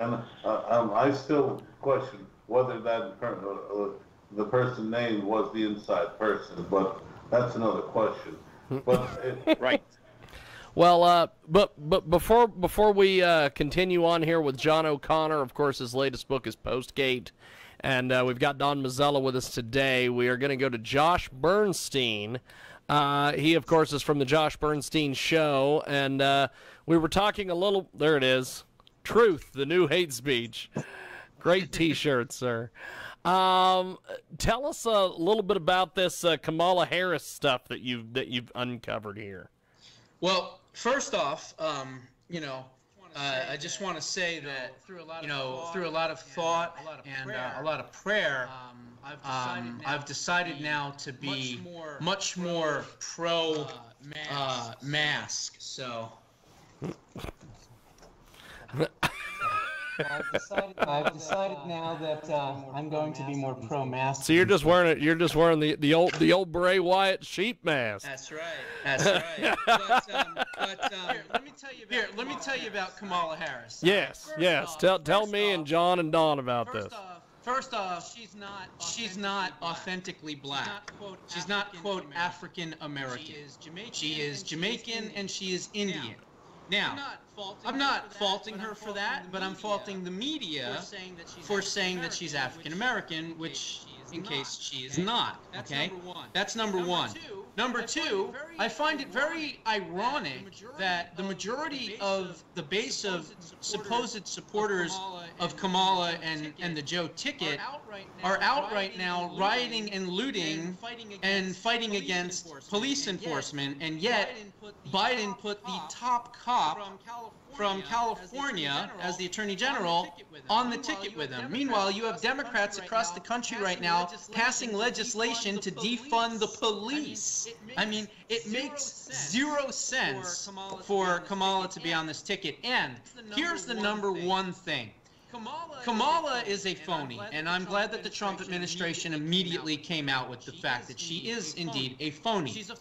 And uh, um, I still question whether that per- uh, uh, the person named was the inside person, but that's another question. But it, Right. Well, uh, but but before before we uh, continue on here with John O'Connor, of course, his latest book is Postgate, and uh, we've got Don Mazzella with us today. We are going to go to Josh Bernstein. Uh, he, of course, is from the Josh Bernstein Show, and uh, we were talking a little. There it is, Truth, the new hate speech. Great T-shirt, sir. Um, tell us a little bit about this uh, Kamala Harris stuff that you've that you've uncovered here. Well, first off, um, you know, uh, I just want to say that you know through a lot of thought and uh, a lot of prayer, um, I've decided now to be much more pro uh, mask. So I've decided, I've decided now that uh, I'm going to be more pro mask. So you're just wearing it. You're just wearing the, the old the old Bray Wyatt sheep mask. that's right. That's right. but, um, but um, here, let me tell you about here, let me tell you about Kamala Harris. Yes, First yes. off- Tell tell me off- and John and Don about First this. off, first off, she's not she's not authentically black. She's not quote African American. She is Jamaican. She is Jamaican and she is Indian. Now, I'm not faulting her for that, but I'm faulting the media for saying that she's African American, which in case she is not. Okay? That's number one. Number two, I find it very ironic that the majority of the base of supposed supporters of Kamala and, and the Joe ticket are out right now rioting and looting and fighting against police enforcement, and yet Biden put the top cop from California as the Attorney General on the ticket with him. Meanwhile, you have Democrats across the country right now passing legislation to defund the police. I mean, it makes zero sense for Kamala to be on this ticket. And here's the number one thing. Kamala is a phony, and I'm glad that the Trump administration immediately came out with the fact that she is indeed a phony. She's a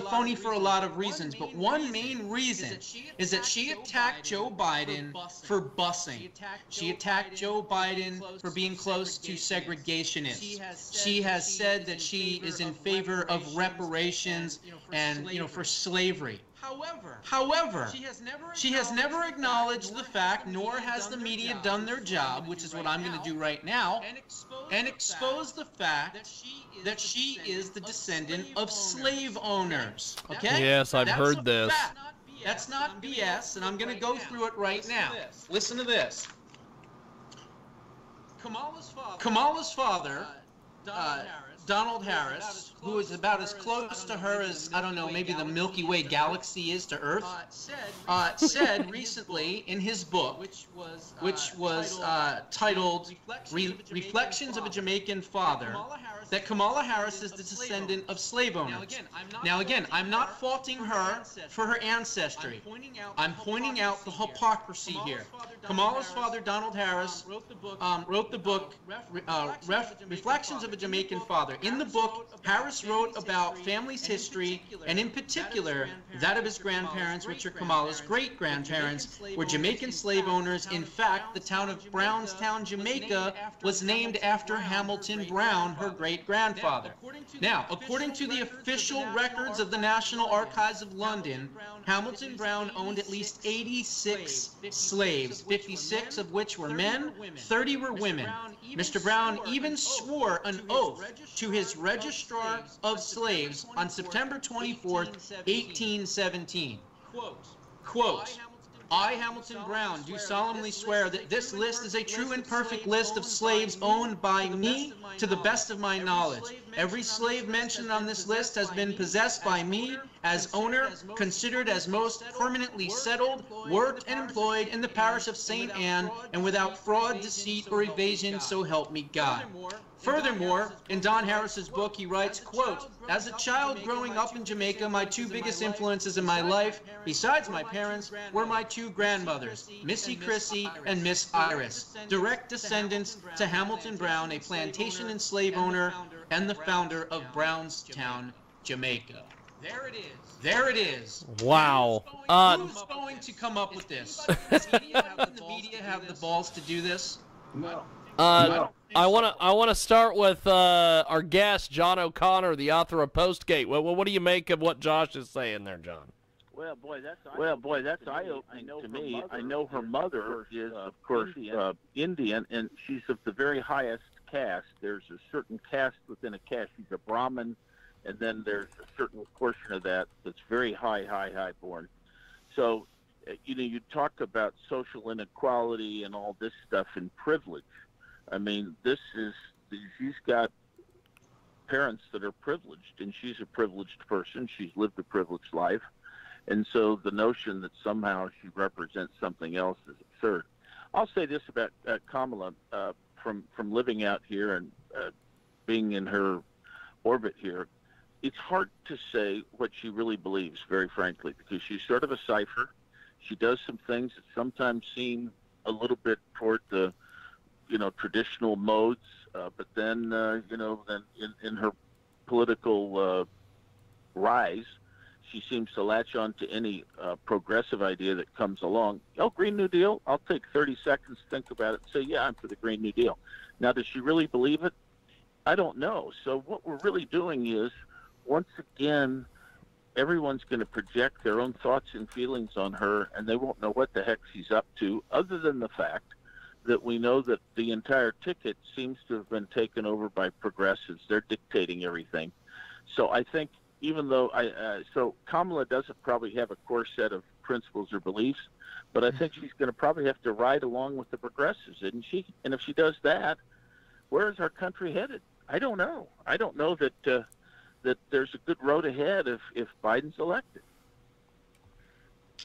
phony She's for a lot of reasons, but one main reason is that she attacked Joe Biden for busing. She attacked Joe Biden for being close to segregationists. She has said that she is in favor of reparations and, you know, for slavery. However, however, she has never acknowledged the fact, nor has the media done their job, which is what I'm going to do right now, and expose the fact that she is the descendant of slave owners. Okay? Yes, I've That's heard a this. fact. That's not BS, and I'm going to go through it right now. Listen to this. Kamala's father, Kamala's father uh, Donald Harris, who is about as close to her as, I don't know, maybe the Milky Way galaxy is to Earth, uh, said recently in his book, which was uh, titled Reflections of a Jamaican Father, that Kamala Harris is the descendant of slave owners. Now, again, I'm not faulting her for her ancestry. I'm pointing out the hypocrisy here. Kamala's father, Donald Harris, um, wrote the book uh, Ref- Reflections of a Jamaican Father. In the book, Harris wrote about family's history, and in particular, that of his grandparents, which are Kamala's great grandparents, were Jamaican slave owners. In fact, the town of Brownstown, Jamaica, was named after Hamilton Brown, her great grandfather. Now, according to the official records of the National Archives of London, Hamilton Brown owned at least 86 slaves, 56 of which were men, 30 were women. Mr. Brown even swore an oath to his registrar of slaves on September 24, 1817. Quote, I, Hamilton Brown, do solemnly swear that this list is a true and perfect list of slaves owned by me to the best of my knowledge. Every slave mentioned on this list has been possessed by me as owner, considered as most permanently settled, worked and employed in the parish of St. Ann, and without fraud, deceit, or evasion, so help me God. Furthermore, in Don Harris's book, he writes, quote, As a child growing up in Jamaica, my two biggest influences in my life, besides my parents, were my two grandmothers, Missy Chrissy and Miss Iris, direct descendants to Hamilton Brown, a plantation and slave owner and the founder of Brownstown, Jamaica. There it is. There it is. Wow. Who's going, Uh, who's going to come up with this? Does the media have the media have the balls to do this? No. Uh, No. I want to I want to start with uh, our guest John O'Connor, the author of Postgate. What, what do you make of what Josh is saying there, John? Well, boy, that's well, boy, that's eye-opening to me. I know her mother is, of course, uh, Indian, and she's of the very highest caste. There's a certain caste within a caste. She's a Brahmin, and then there's a certain portion of that that's very high, high, high born. So, uh, you know, you talk about social inequality and all this stuff and privilege. I mean, this is she's got parents that are privileged, and she's a privileged person. She's lived a privileged life. And so the notion that somehow she represents something else is absurd. I'll say this about uh, Kamala uh, from from living out here and uh, being in her orbit here. It's hard to say what she really believes, very frankly, because she's sort of a cipher. She does some things that sometimes seem a little bit toward the, you know, traditional modes, uh, but then, uh, you know, then in, in her political uh, rise, she seems to latch on to any uh, progressive idea that comes along. Oh, Green New Deal? I'll take 30 seconds to think about it and say, yeah, I'm for the Green New Deal. Now, does she really believe it? I don't know. So, what we're really doing is, once again, everyone's going to project their own thoughts and feelings on her, and they won't know what the heck she's up to, other than the fact that we know that the entire ticket seems to have been taken over by progressives. They're dictating everything. So, I think even though I uh, so Kamala doesn't probably have a core set of principles or beliefs, but I think she's going to probably have to ride along with the progressives, isn't she? And if she does that, where is our country headed? I don't know. I don't know that uh, that there's a good road ahead if if Biden's elected.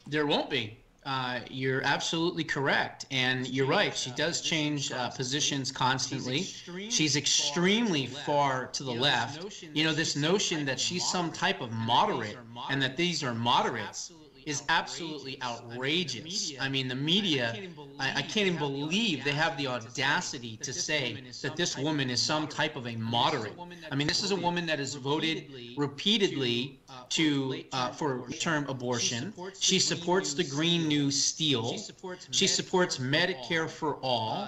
There won't be. Uh, you're absolutely correct, and you're right. She does change uh, positions constantly. She's extremely far to the left. You know, this notion that she's some type of moderate and that these are moderates is absolutely outrageous. I mean, the media, I, I can't even believe they have the audacity to say that this woman is some type of a moderate. I mean, this is a woman that has voted repeatedly to uh, for term abortion. She supports the Green New Deal. She supports Medicare for all.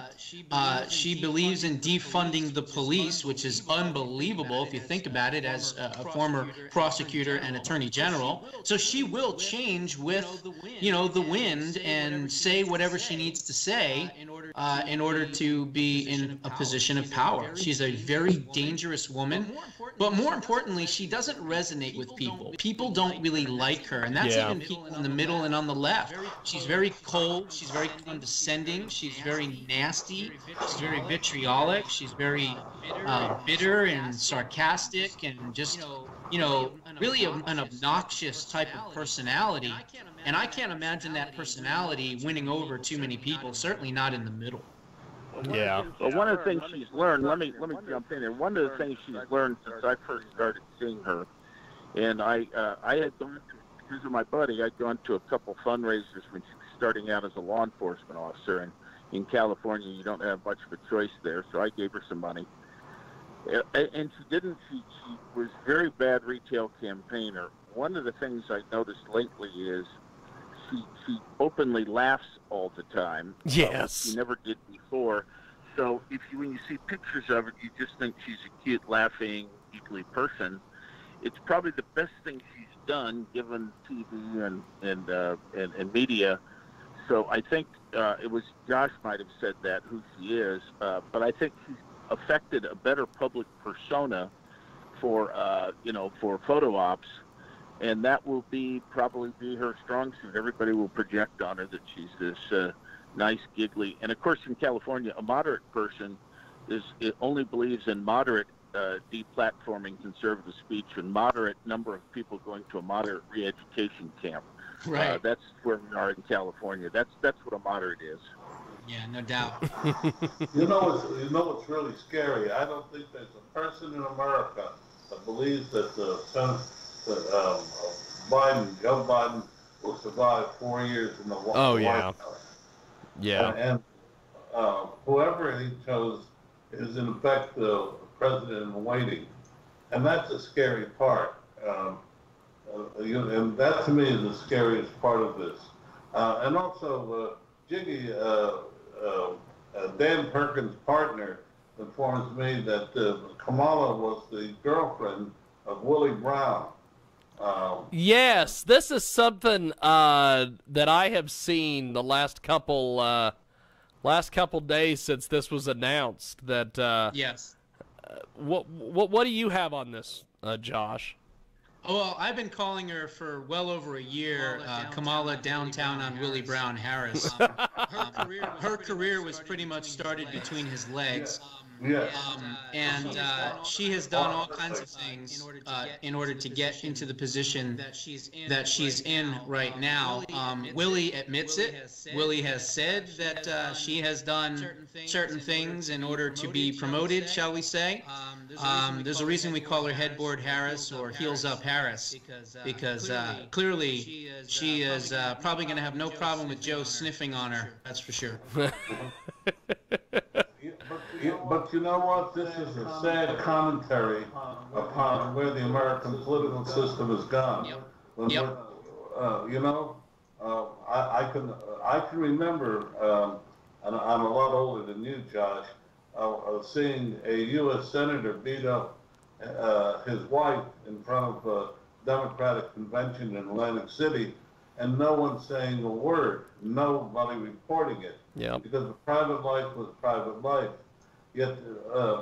Uh, she believes in defunding the police, which is unbelievable if you think about it as a, a former prosecutor and attorney general. So she will change with, you know, the wind and say whatever she needs to say uh, in order to be in a position of power. She's a very dangerous woman, but more importantly, she doesn't resonate with people. People don't really like her, and that's Yeah. even people in the middle and on the left. She's very cold. She's very condescending. She's very nasty. She's very vitriolic. She's very uh, bitter and sarcastic and just, you know, really an obnoxious type of personality. And I can't imagine that personality winning over too many people, certainly not in the middle. Yeah. Well, one of the things she's learned, let me let me jump in there. One of the things she's learned since I first started seeing her, and I uh, I had gone to because of my buddy, I'd gone to a couple fundraisers when she was starting out as a law enforcement officer, and in California you don't have much of a choice there, so I gave her some money. Uh, And she didn't. She, she was very bad retail campaigner. One of the things I noticed lately is she she openly laughs all the time. uh, Yes. she never did before. So if you when you see pictures of her, you just think she's a cute, laughing, giggly person. It's probably the best thing she's done, given TV and and uh, and, and media. So I think uh, it was Josh might have said that who she is, uh, but I think she's affected a better public persona for uh, you know for photo ops, and that will be probably be her strong suit. Everybody will project on her that she's this uh, nice, giggly, and of course in California, a moderate person is only believes in moderate uh, deplatforming conservative speech and moderate number of people going to a moderate re-education camp. Uh, that's where we are in California. That's that's what a moderate is. Yeah, no doubt. You know what's you know what's really scary? I don't think there's a person in America that believes that the Senate, that um, Biden, Joe Biden, will survive four years in the Wh- Oh, White yeah. House. Yeah. And, and uh, whoever he chose is in effect the president in waiting, and that's a scary part. Um, uh, you know, and that to me is the scariest part of this. Uh, and also, uh, Jiggy, uh, uh, uh, Dan Perkins' partner, informs me that uh, Kamala was the girlfriend of Willie Brown. Um, Yes, this is something uh, that I have seen the last couple uh, last couple days since this was announced. That uh, Yes. What what what do you have on this, uh, Josh? Oh, well, I've been calling her for well over a year, uh, Kamala downtown on Willie Brown Harris. Um, her career was pretty much started between his legs. Yes. Um, and uh, she has done all kinds of things uh, in order to get into the position that she's in that she's in right now. Um, Willie admits it. Willie has said that uh, she has done certain things in order to be promoted, shall we say. Um, there's a reason we call her Headboard Harris or Heels Up Harris because uh, clearly she is uh, probably going to have no problem with Joe sniffing on her. That's for sure. Yeah, But you know what? This is a sad commentary upon where the American political system has gone. Yep. When Yep. Uh, you know, uh, I, I can, I can remember, um, and I'm a lot older than you, Josh, uh, uh, seeing a U.S. senator beat up, uh, his wife in front of a Democratic convention in Atlantic City, and no one saying a word, nobody reporting it Yeah. because private life was private life. Yet, uh,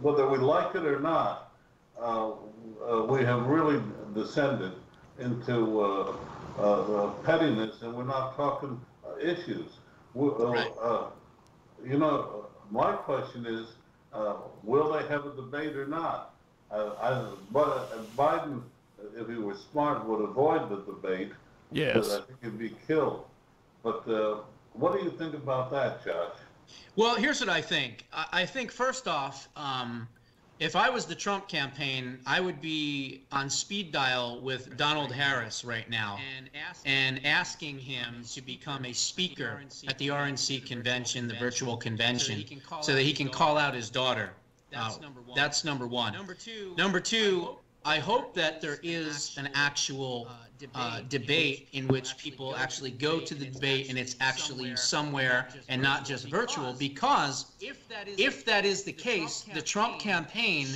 whether we like it or not, uh, uh, we have really descended into uh, uh, pettiness, and we're not talking uh, issues. We- uh, Right. uh, you know, my question is, uh, will they have a debate or not? Uh, I, but uh, Biden, if he was smart, would avoid the debate. Yes. Because I think he'd be killed. But uh, what do you think about that, Josh? Well, here's what I think. I, I think first off, um, if I was the Trump campaign, I would be on speed dial with Donald Harris right now and asking him to become a speaker at the RNC convention, the virtual convention, so that he can call out his daughter. Uh, That's number one. Number two. Number two, I hope that there is an actual uh, debate in which people actually go to the debate and it's actually somewhere and not just virtual because if that is the case, the Trump campaign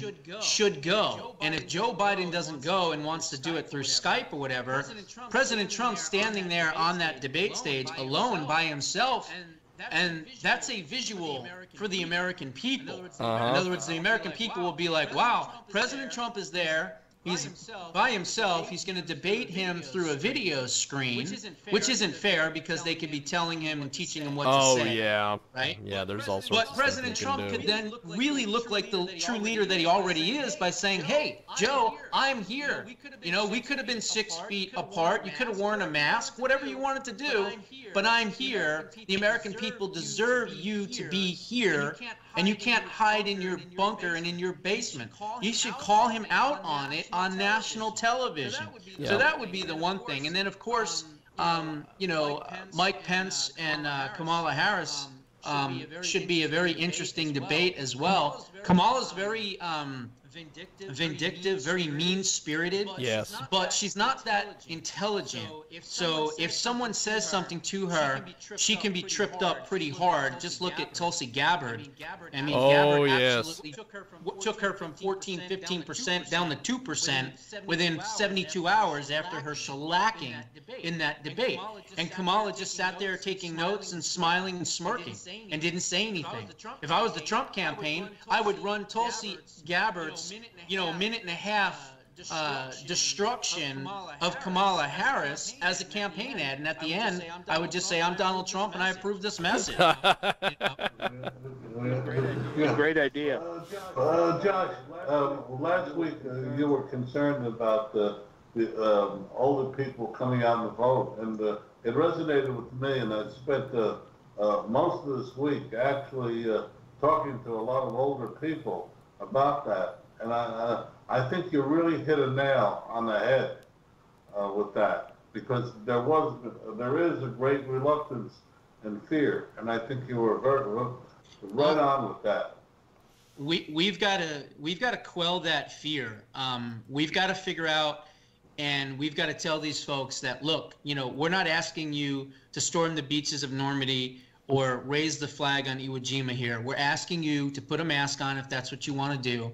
should go. And if Joe Biden doesn't go and wants to do it through Skype or whatever, President Trump standing there on that debate stage alone by himself and that's a visual for the American people. In other words, the American people will be like, wow, President Trump is there. He's by himself. He's going to debate him through a video screen, which isn't fair because they could be telling him and teaching him what Oh to say. Oh yeah. Right? Yeah. There's all sorts. But of stuff President can Trump do. could then really look like the true leader that he already is by saying, "Hey, Joe, I'm here. You know, we could have been six feet apart. You could have worn a mask, whatever you wanted to do, but I'm here. The American people deserve you to be here, and you can't hide in your bunker and in your basement. You should call him out on it on national television. So that would be the one thing. And then, of course, um, you know, Mike Pence and uh, Kamala Harris um, should be a very interesting debate as well. Kamala's very um, vindictive, very mean-spirited. Yes. But she's not that intelligent. So if someone says something to her, she can be tripped up pretty hard. Just look at Tulsi Gabbard. I mean, Oh, Gabbard yes. absolutely w- took her from 14, 15% down to 2% within 72 hours after her shellacking in that debate. And Kamala just sat there taking notes and smiling and smirking and didn't say anything. If I was the Trump campaign, I would run Tulsi Gabbard's, you know, a minute and a half uh, destruction of Kamala Harris as a campaign ad. And at the end, I would just say, I'm Donald Trump and I approve this message. Great idea. Uh, Josh, um, last week uh, you were concerned about the, the um, older people coming out to vote, and uh, it resonated with me. And I spent uh, uh, most of this week actually uh, talking to a lot of older people about that. And I, I think you really hit a nail on the head uh, with that, because there was, there is a great reluctance and fear, and I think you were very, right on with that. we we've got to we've got to quell that fear. Um, we've got to figure out And we've got to tell these folks that, look, you know, we're not asking you to storm the beaches of Normandy or raise the flag on Iwo Jima here. We're asking you to put a mask on if that's what you want to do.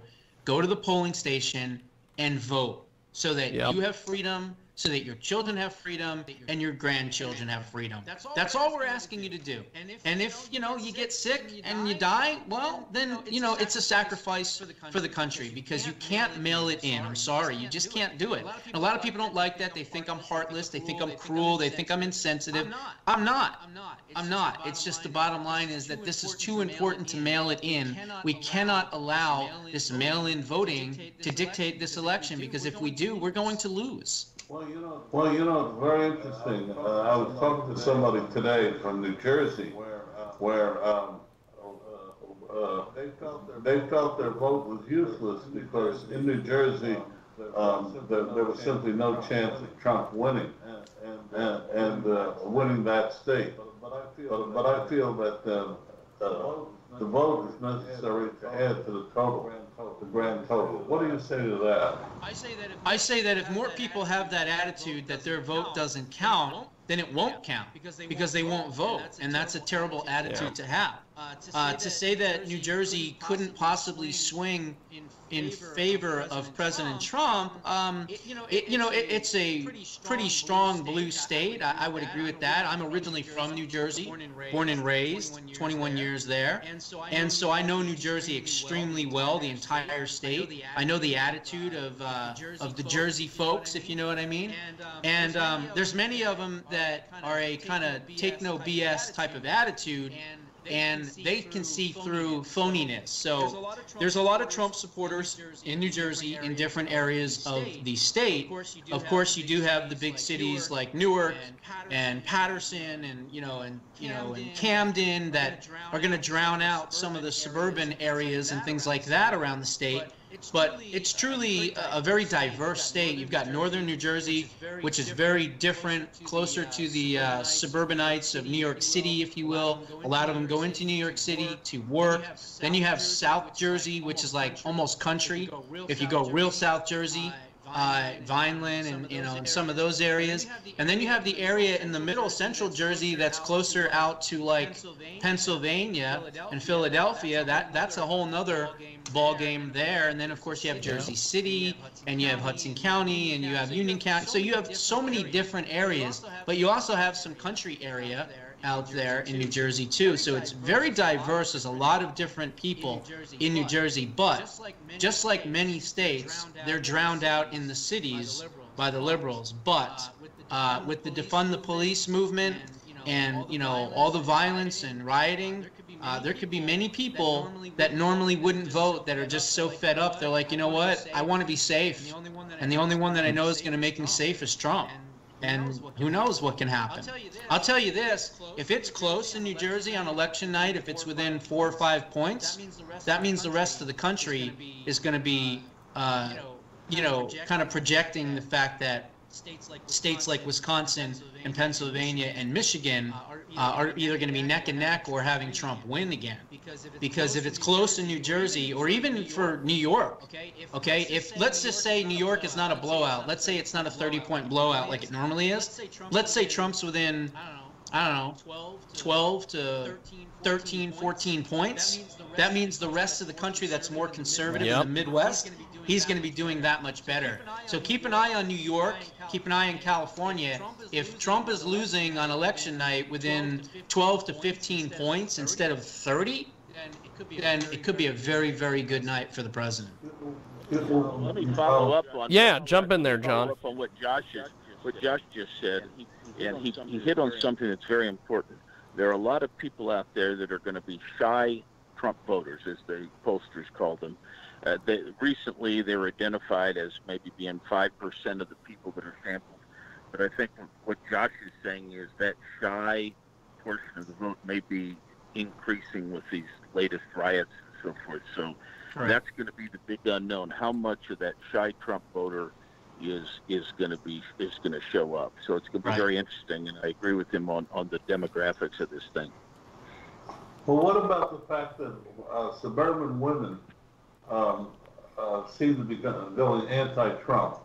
Go to the polling station and vote so that Yep. you have freedom, so that your children have freedom, and your grandchildren have freedom. That's all we're asking you to do. And if, you know, you get sick and you die, well, then, you know, it's a sacrifice for the country because you can't mail it in. I'm sorry, you just can't do it. A lot of people don't like that. They think I'm heartless. They think I'm cruel. They think I'm insensitive. I'm not. I'm not. I'm not. It's just the bottom line is that this is too important to mail it in. We cannot allow this mail-in voting to dictate this election because if we do, we're going to lose. Well, well, you know, it's very interesting. Uh, I was talking to somebody today from New Jersey, where um, uh, uh, they felt their, they felt their vote was useless because in New Jersey um, there, there was simply no chance of Trump winning and, and uh, winning that state. But, but I feel that um, uh, the vote is necessary to add to the total, the grand total. What do you say to that? I say that if more people have that attitude that their vote doesn't count, then it won't count because they won't vote, and that's a terrible attitude to have. Uh, to say that New Jersey couldn't possibly swing in favor of President Trump, um, it, you know, it, it's a pretty strong blue state. I, I would agree with that. I'm originally from New Jersey, born and raised, 21 years there, and so I know New Jersey extremely well, the entire state. I know the attitude of uh, of the Jersey folks, if you know what I mean. And um, there's many of them that are a kind of take no BS type of attitude and they can see through phoniness. So there's a lot of Trump supporters in New Jersey in different areas of the state. Of course, you do have the big cities like Newark and Paterson and you know and you know and Camden that are going to drown out some of the suburban areas and things like that around the state. But it's truly a, a very diverse state. You've got northern New Jersey, which is very different, closer to the uh, suburbanites of New York City, if you will. A lot of them go into New York City to work. Then you have South Jersey, which is like almost country. If you go real South Jersey, uh, Vineland and you know and some of those areas, and then you have the area in the middle, central Jersey, that's closer out to like Pennsylvania and Philadelphia. That that's a whole nother ball game there. And then of course you have Jersey City, and you have Hudson County, and you have Union County. So you have so many different areas, but you also have some country area out there in New Jersey too. So it's very diverse. There's a lot of different people in New Jersey, but just like many states, they're drowned out in the cities by the liberals. But uh, with the defund the police movement and you know all the violence and rioting, uh, there could be many people that normally wouldn't vote that are just so fed up. They're like, you know what? I want to be safe, and the only one that I know is going to make me safe is Trump. And who knows what can happen? I'll tell you this, if it's close in New Jersey on election night, if it's within four or five points, that means the rest of the country is going to be, uh, you know, kind of projecting the fact that states like Wisconsin and Pennsylvania and Michigan uh, are either going to be neck and neck or having Trump win again. Because if it's close in New Jersey or even for New York, okay, if let's just say New York is not a blowout, let's say it's not a 30 point blowout. like it normally is, let's say Trump's within, I don't know, 12 to 13, 14 points, that means the rest of the country that's more conservative Yep. in the Midwest, he's going to be doing that much better. So keep an eye on New York, keep an eye on California. If Trump is losing on election night within 12 to 15 points instead of 30, then it could be a very, very good night for the president. Let me follow up on Yeah, jump in there, John. follow up on what Josh is, what Josh just said, and he he hit on something that's very important. There are a lot of people out there that are going to be shy Trump voters, as the pollsters call them. Uh, they, recently, they were identified as maybe being five percent of the people that are sampled. But I think what Josh is saying is that shy portion of the vote may be increasing with these latest riots and so forth. So that's going to be the big unknown. How much of that shy Trump voter is is going to be is going to show up? So it's going to be Right. very interesting, and I agree with him on on the demographics of this thing. Well, what about the fact that uh, suburban women um, uh, seem to be go- going anti-Trump?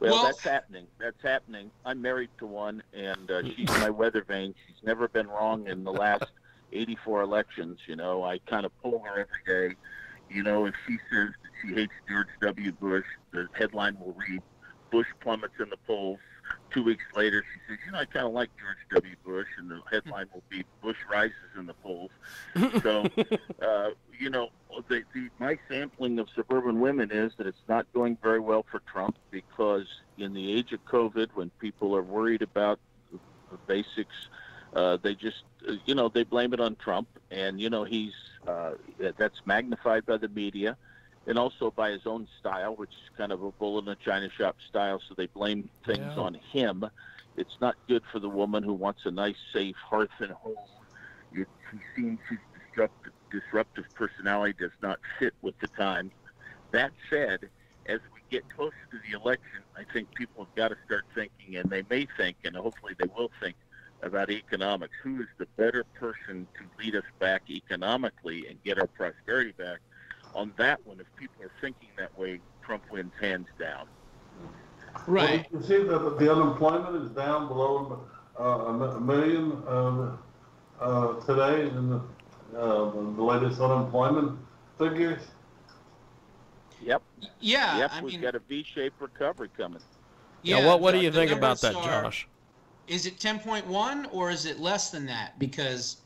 Well, Well- that's happening. That's happening. I'm married to one, and uh, she's my weather vane. She's never been wrong in the last 84 elections. You know, I kind of pull her every day. You know, if she says that she hates George W. Bush, the headline will read, Bush plummets in the polls. Two weeks later, she says, you know, I kind of like George W. Bush, and the headline will be, Bush rises in the polls. So, uh, you know, the, the, my sampling of suburban women is that it's not going very well for Trump because in the age of COVID, when people are worried about the, basics, uh, they just, you know, they blame it on Trump, and you know he's uh, that's magnified by the media, and also by his own style, which is kind of a bull in a china shop style. So they blame things Yeah. on him. It's not good for the woman who wants a nice, safe hearth and home. It, he seems his disruptive, disruptive personality does not fit with the times. That said, as we get closer to the election, I think people have got to start thinking, and they may think, and hopefully they will think, about economics. Who is the better person to lead us back economically and get our prosperity back? On that one, if people are thinking that way, Trump wins hands down. Right. Well, you see that the unemployment is down below uh, a million uh, uh, today in the, uh, the latest unemployment figures. Yep, Yeah. yep, I we've mean, got a V-shaped recovery coming. Yeah, what what do you think about that, are- Josh? Is it 10.1 or is it less than that? Because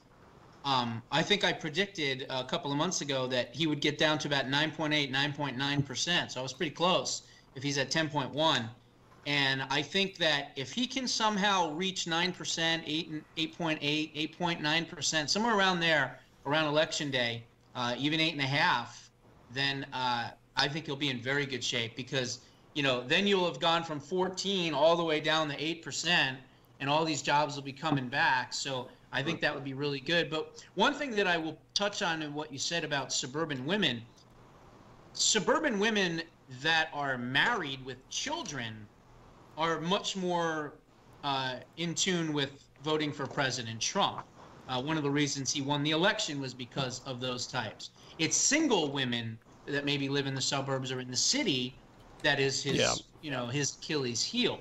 um, I think I predicted a couple of months ago that he would get down to about 9.8, 9.9%. So I was pretty close if he's at 10.1. And I think that if he can somehow reach 9%, 8, 8.8, 8.9%, somewhere around there, around election day, uh, even 8.5, then uh, I think he'll be in very good shape because, you know, then you'll have gone from 14 all the way down to 8%, and all these jobs will be coming back. So I think that would be really good. But one thing that I will touch on in what you said about suburban women suburban women that are married with children are much more uh, in tune with voting for President Trump. Uh, one of the reasons he won the election was because of those types. It's single women that maybe live in the suburbs or in the city that is his, Yeah. you know, his Achilles heel.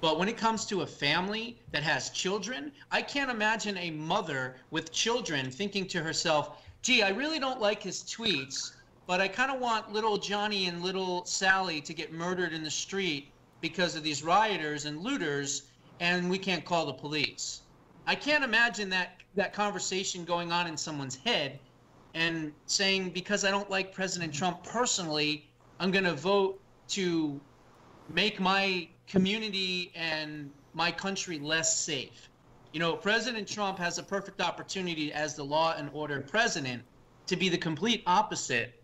But when it comes to a family that has children, I can't imagine a mother with children thinking to herself, gee, I really don't like his tweets, but I kind of want little Johnny and little Sally to get murdered in the street because of these rioters and looters, and we can't call the police. I can't imagine that, that conversation going on in someone's head and saying, because I don't like President Trump personally, I'm going to vote to make my community and my country less safe. You know, President Trump has a perfect opportunity as the law and order president to be the complete opposite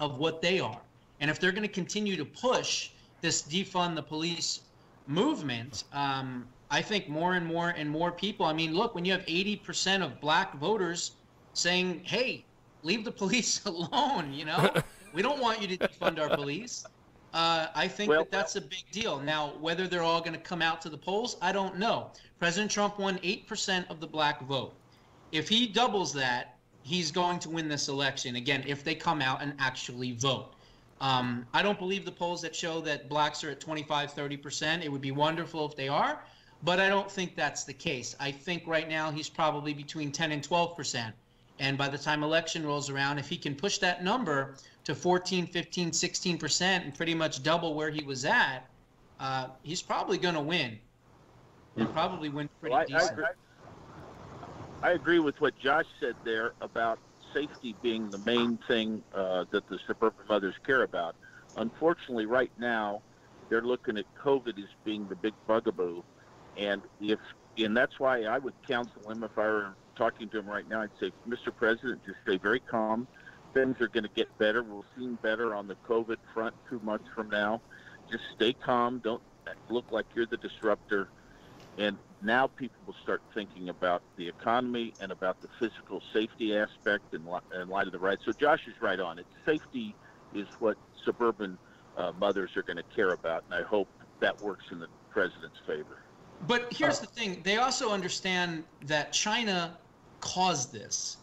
of what they are. And if they're going to continue to push this defund the police movement, um, I think more and more and more people. I mean, look, when you have 80% of black voters saying, hey, leave the police alone, you know, we don't want you to defund our police. Uh, I think Well- that that's a big deal. Now, whether they're all going to come out to the polls, I don't know. President Trump won 8% of the black vote. If he doubles that, he's going to win this election again if they come out and actually vote. Um, I don't believe the polls that show that blacks are at 25, 30%. It would be wonderful if they are, but I don't think that's the case. I think right now he's probably between 10 and 12%. And by the time election rolls around, if he can push that number to 14, 15, 16% and pretty much double where he was at, uh, he's probably going to win. He'll probably win pretty Well, I, I, decent. agree, I agree with what Josh said there about safety being the main thing uh, that the suburban mothers care about. Unfortunately, right now, they're looking at COVID as being the big bugaboo, and if and that's why I would counsel him if I were talking to him right now. I'd say, Mr. President, just stay very calm. Things are going to get better. We'll see better on the COVID front two months from now. Just stay calm. Don't look like you're the disruptor. And now people will start thinking about the economy and about the physical safety aspect in, in light of the right. So Josh is right on it. Safety is what suburban uh, mothers are going to care about, and I hope that works in the president's favor. But here's the thing: they also understand that China caused this.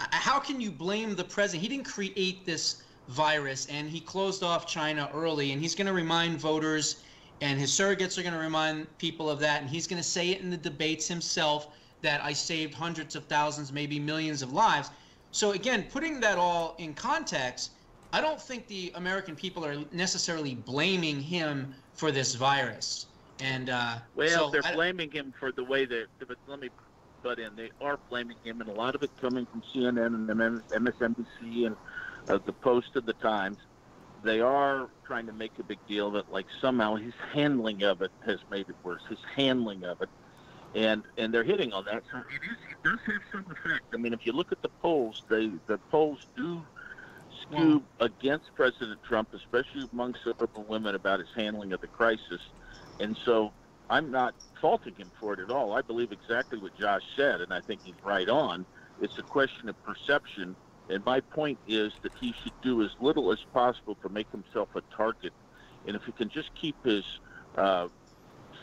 Uh, How can you blame the president? He didn't create this virus, and he closed off China early, and he's going to remind voters and his surrogates are going to remind people of that, and he's going to say it in the debates himself that I saved hundreds of thousands, maybe millions of lives. So again, putting that all in context, I don't think the American people are necessarily blaming him for this virus. And uh, well, so they're I- blaming him for the way that. But let me butt in. They are blaming him, and a lot of it coming from CNN and MSNBC and uh, the Post and the Times. They are trying to make a big deal that like somehow his handling of it has made it worse. His handling of it, and and they're hitting on that. So it is. It does have some effect. I mean, if you look at the polls, they the polls do skew against President Trump, especially among suburban women about his handling of the crisis. And so I'm not faulting him for it at all. I believe exactly what Josh said, and I think he's right on. It's a question of perception. And my point is that he should do as little as possible to make himself a target. And if he can just keep his uh,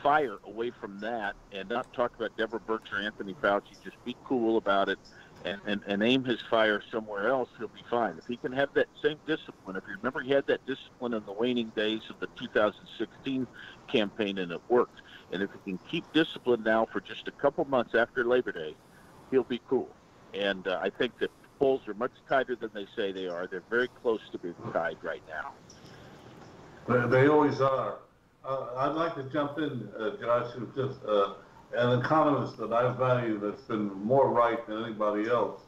fire away from that and not talk about Deborah Birx or Anthony Fauci, just be cool about it and, and, and aim his fire somewhere else, he'll be fine. If he can have that same discipline, if you remember, he had that discipline in the waning days of the 2016 campaign, and it worked. And if he can keep discipline now for just a couple months after Labor Day, he'll be cool. And uh, I think that polls are much tighter than they say they are. They're very close to being tied right now. They, always are. Uh, I'd like to jump in, uh, Josh, who's just uh, an economist that I value that's been more right than anybody else.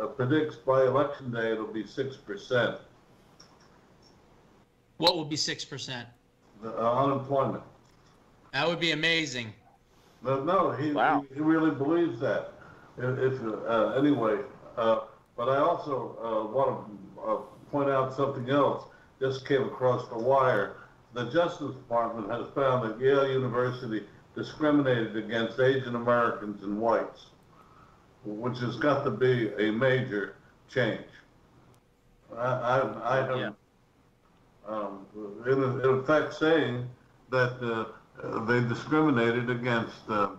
Uh, predicts by election day it'll be 6%. what would be six percent? The, uh, unemployment. That would be amazing. No, no, he, Wow. he, he really believes that. If, if, uh, anyway, uh, but I also uh, want to uh, point out something else. Just came across the wire. The Justice Department has found that Yale University discriminated against Asian Americans and whites, which has got to be a major change. I, I, I have, Yeah. um, in, in effect saying that uh, they discriminated against, uh,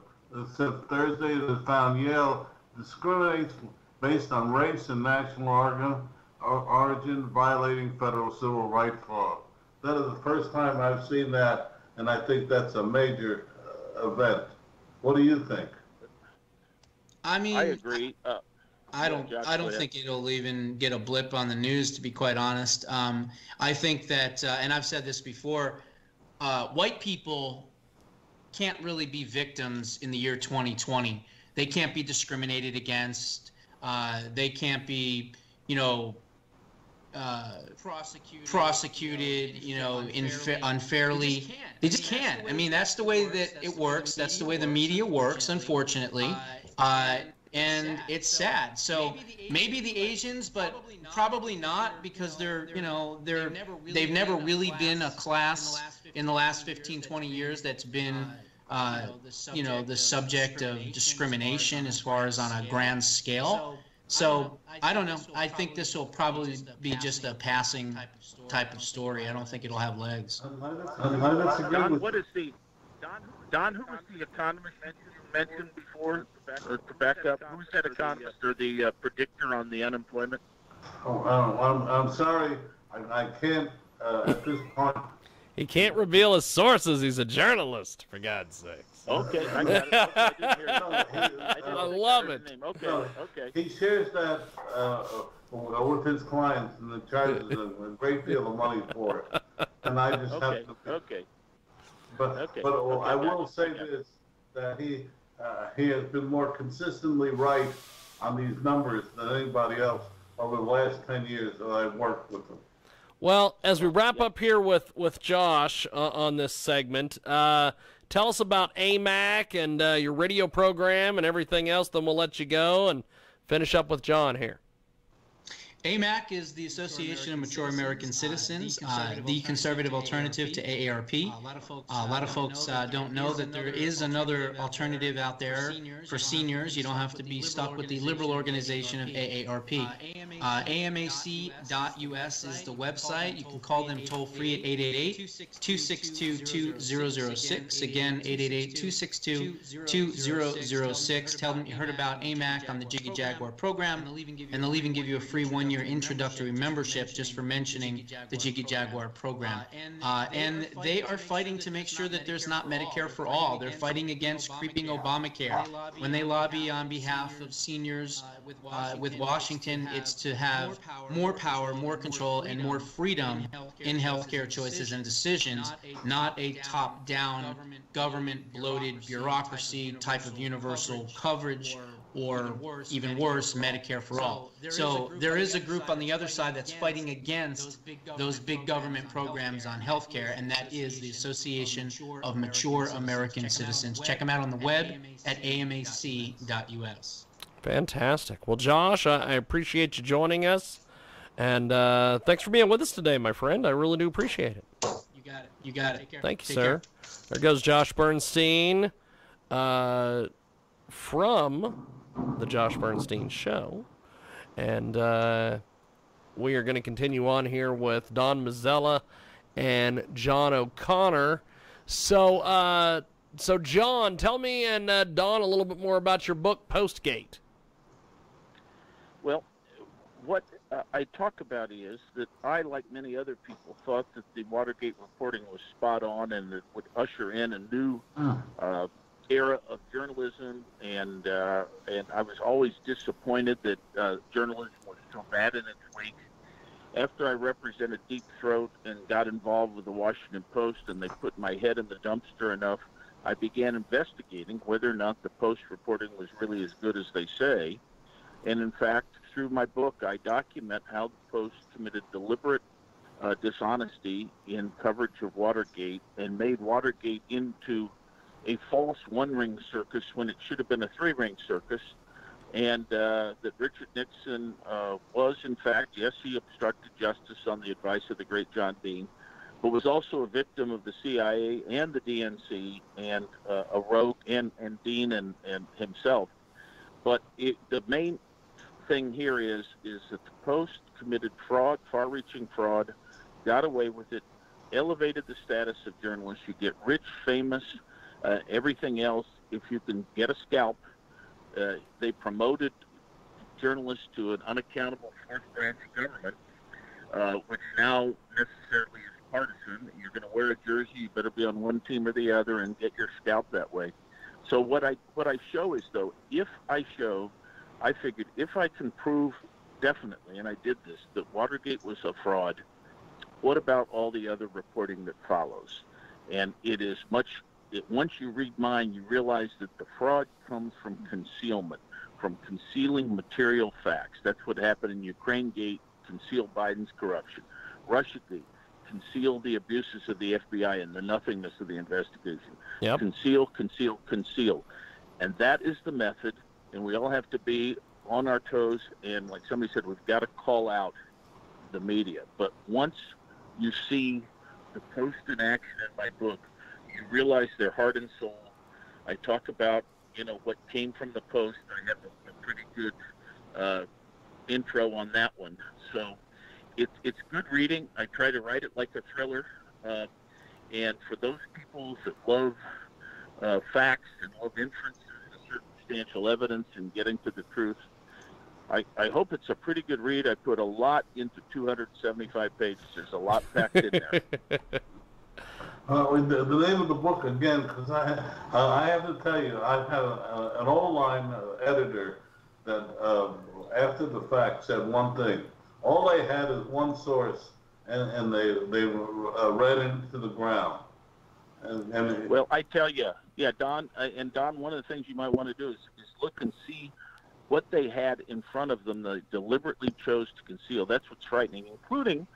Thursday they found Yale discriminates based on race and national origin, or origin violating federal civil rights law. That is the first time I've seen that, and I think that's a major event. What do you think? I mean, I agree. Uh, I don't. Yeah, Josh, I don't think it'll even get a blip on the news. To be quite honest, um, I think that, uh, and I've said this before, uh, white people can't really be victims in the year 2020. They can't be discriminated against. Uh, they can't be, you know, uh, prosecuted, prosecuted, you know, infa- unfairly. They just can't. I mean, that's the way that it works. That's the way the media works, unfortunately. Uh, and it's sad. So maybe the Asians, but probably not because they're, you know, they're they've never really been a class in the last 15, 20 years that's been, uh, you know, the subject of discrimination as far as on a grand scale. So I don't know. I think this will probably be just a passing type of story. I don't think it'll have legs. Don, what is the Don? Don, who was the economist mentioned, mentioned before? Or to back up, who's that economist or the uh, predictor on the unemployment? Oh, I'm, I'm sorry, I, I can't, uh, at this point, He can't reveal his sources. He's a journalist, for God's sakes. Okay, I got it. Okay, I didn't hear it. No, he- I, didn't I love it. name. Okay, No, okay. He shares that uh, uh, with his clients and then charges a, a great deal of money for it. And I just Okay, have to, be- okay. but, okay, but okay, I will it, say got this, that he, uh, he has been more consistently right on these numbers than anybody else over the last ten years that I've worked with him. Well, as we wrap up here with with Josh uh, on this segment, uh, tell us about AMAC and uh, your radio program and everything else. Then we'll let you go and finish up with John here. AMAC is the Association of Mature American Citizens, uh, the conservative alternative to AARP. A lot of folks, Uh, a lot of folks uh, don't know that there is another alternative out there for seniors. You don't have to be stuck with the liberal organization of AARP. Uh, AMAC.us is the website. You can call them toll free at 888-262-2006. Again, 888-262-2006. Tell them you heard about AMAC on the Jiggy Jaguar program, and they'll even give you a free one one-year introductory membership just for mentioning the Jiggy Jaguar program. Uh, and they are fighting to make sure that there's not Medicare for all. They're fighting against creeping Obamacare. When they lobby on behalf of seniors uh, with Washington, it's to have more power, more control, and more freedom in healthcare choices and decisions, not a top-down, government-bloated bureaucracy type of universal coverage or even worse, Medicare for all. So there is a group on the other side that's fighting against those big government programs on healthcare, and that is the Association of Mature American Citizens. Check them out on the web at amac.us. Fantastic. Well, Josh, I appreciate you joining us. And uh, thanks for being with us today, my friend. I really do appreciate it. You got it. You got it. Thank you, Take sir. care. There goes Josh Bernstein uh, from the Josh Bernstein Show. And uh, we are going to continue on here with Don Mazzella and John O'Connor. So, uh, so John, tell me and uh, Don a little bit more about your book, Postgate. Well, what uh, I talk about is that I, like many other people, thought that the Watergate reporting was spot on and it would usher in a new uh, era of journalism. And uh, and I was always disappointed that uh, journalism was so bad in its wake. After I represented Deep Throat and got involved with the Washington Post, and they put my head in the dumpster enough, I began investigating whether or not the Post reporting was really as good as they say. And in fact, through my book, I document how the Post committed deliberate uh, dishonesty in coverage of Watergate and made Watergate into a false one ring circus when it should have been a three ring circus. And uh, that Richard Nixon uh, was, in fact, yes, he obstructed justice on the advice of the great John Dean, but was also a victim of the CIA and the DNC and uh, a rogue and, and Dean and, and himself. But it, the main thing here is is that the Post committed fraud, far-reaching fraud, got away with it, elevated the status of journalists. You get rich, famous, uh, everything else. If you can get a scalp, uh, they promoted journalists to an unaccountable fourth branch government, uh, which now necessarily is partisan. You're going to wear a jersey. You better be on one team or the other and get your scalp that way. So what I what I show is though, if I show I figured if I can prove definitely, and I did this, that Watergate was a fraud, what about all the other reporting that follows? And it is much, it, once you read mine, you realize that the fraud comes from concealment, from concealing material facts. That's what happened in Ukraine Gate, conceal Biden's corruption. Russia Gate, conceal the abuses of the FBI and the nothingness of the investigation. Yep. Conceal, conceal, conceal. And that is the method and we all have to be on our toes. And like somebody said, we've got to call out the media. But once you see the post in action in my book, you realize their heart and soul. I talk about you know what came from the post. I have a, a pretty good uh, intro on that one. So it's it's good reading. I try to write it like a thriller. Uh, and for those people that love uh, facts and love inferences and circumstantial evidence and getting to the truth. I, I hope it's a pretty good read. I put a lot into 275 pages. There's a lot packed in there. Uh, the, the name of the book again, because I uh, I have to tell you, I've had a, a, an online uh, editor that um, after the fact said one thing. All they had is one source, and, and they they uh, read into the ground. And, and well, I tell you, yeah, Don, uh, and Don, one of the things you might want to do is, is look and see what they had in front of them they deliberately chose to conceal. That's what's frightening, including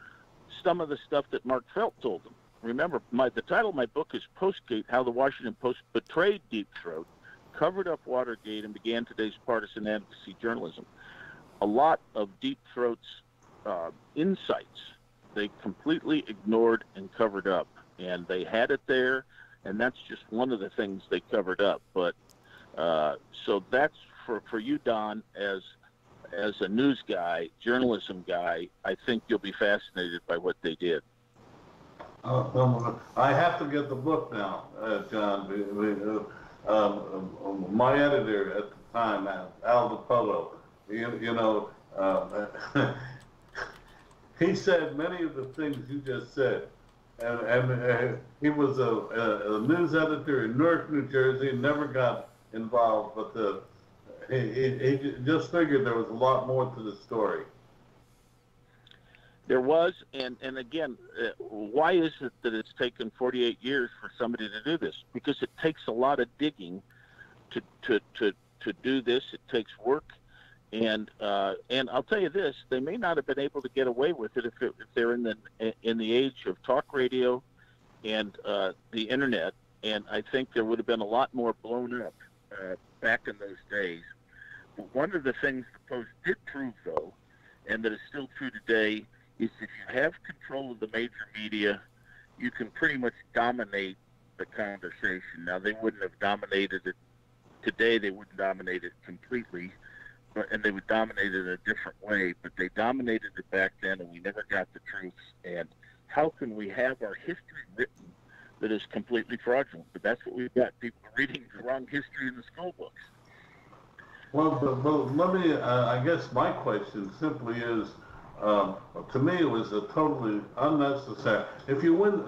some of the stuff that Mark Felt told them. Remember, my, the title of my book is Postgate, How the Washington Post Betrayed Deep Throat, covered up Watergate, and began today's partisan advocacy journalism. A lot of Deep Throat's uh, insights they completely ignored and covered up. And they had it there, and that's just one of the things they covered up. But uh, so that's for, for you, Don, as as a news guy, journalism guy, I think you'll be fascinated by what they did. Uh, um, I have to get the book now, uh, John. We- we, uh, Um, um, my editor at the time, uh, Al DiPolo, you, you know, uh, he said many of the things you just said. And, and uh, he was a, a, a news editor in Newark, New Jersey, never got involved, but the, he, he, he just figured there was a lot more to the story. There was, and and again, uh, why is it that it's taken 48 years for somebody to do this? Because it takes a lot of digging to to to to do this. It takes work, and uh, and I'll tell you this: they may not have been able to get away with it if, it, if they're in the in the age of talk radio and uh, the internet. And I think there would have been a lot more blown up uh, back in those days. But one of the things the Post did prove, though, and that is still true today, is if you have control of the major media, you can pretty much dominate the conversation. Now they wouldn't have dominated it today; they wouldn't dominate it completely, but and they would dominate it a different way. But they dominated it back then, and we never got the truth. And how can we have our history written that is completely fraudulent? But that's what we've got: people reading the wrong history in the school books. Well, but, but let me, uh, I guess my question simply is, um, to me, it was a totally unnecessary. If you win,